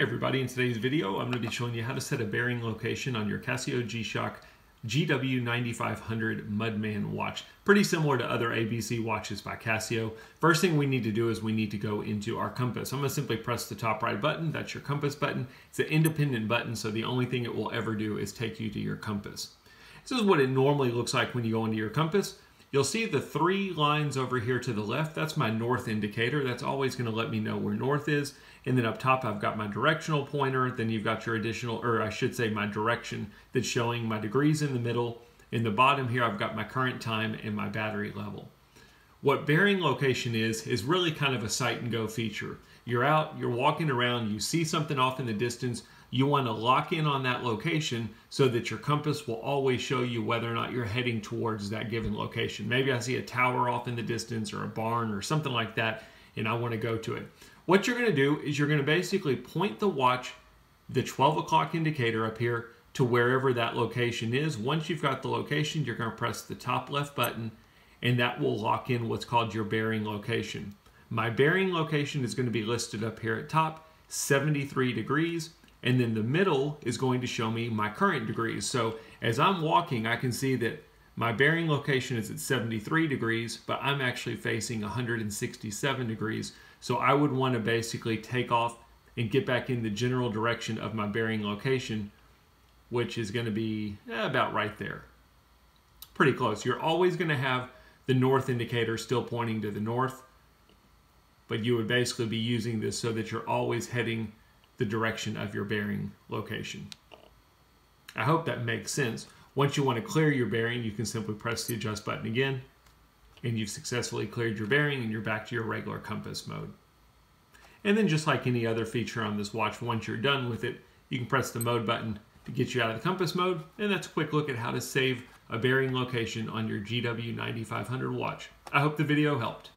Everybody, in today's video I'm going to be showing you how to set a bearing location on your Casio G-Shock GW9500 Mudman watch. Pretty similar to other ABC watches by Casio. First thing we need to do is we need to go into our compass. I'm going to simply press the top right button, that's your compass button. It's an independent button so the only thing it will ever do is take you to your compass. This is what it normally looks like when you go into your compass. You'll see the three lines over here to the left. That's my north indicator. That's always going to let me know where north is. And then up top, I've got my directional pointer. Then you've got your additional, or I should say my direction that's showing my degrees in the middle. In the bottom here, I've got my current time and my battery level. What bearing location is, is really kind of a sight and go feature. You're out, you're walking around, you see something off in the distance, you want to lock in on that location so that your compass will always show you whether or not you're heading towards that given location. Maybe I see a tower off in the distance or a barn or something like that and I want to go to it. What you're going to do is you're going to basically point the watch, the 12 o'clock indicator up here, to wherever that location is. Once you've got the location, you're going to press the top left button and that will lock in what's called your bearing location. My bearing location is going to be listed up here at top, 73 degrees. And then the middle is going to show me my current degrees. So as I'm walking, I can see that my bearing location is at 73 degrees, but I'm actually facing 167 degrees. So I would want to basically take off and get back in the general direction of my bearing location, which is going to be eh, about right there. Pretty close. You're always going to have the north indicator still pointing to the north, but you would basically be using this so that you're always heading the direction of your bearing location. I hope that makes sense. Once you want to clear your bearing, you can simply press the adjust button again, and you've successfully cleared your bearing and you're back to your regular compass mode. And then just like any other feature on this watch, once you're done with it, you can press the mode button to get you out of the compass mode, and that's a quick look at how to save a bearing location on your GW9500 watch. I hope the video helped.